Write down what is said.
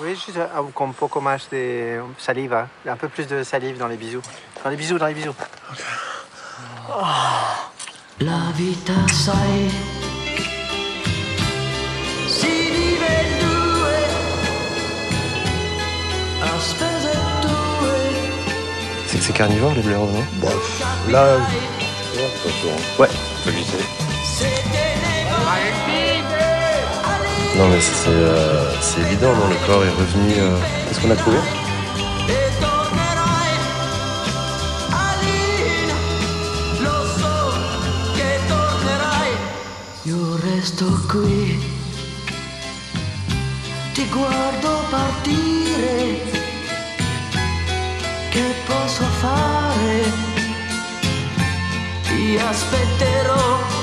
Oui, juste un, poco más de saliva, un peu plus de salive dans les bisous. Dans les bisous, dans les bisous. La vita C'est que c'est carnivore les blaireaux, non Bref, là, tu vois, attention. Ouais. Faut. Non mais c'est euh, c'est évident, non Le corps est revenu. euh, Qu'est-ce qu'on a trouvé? Io resto qui ti guardo partire posso fare. Ti aspetterò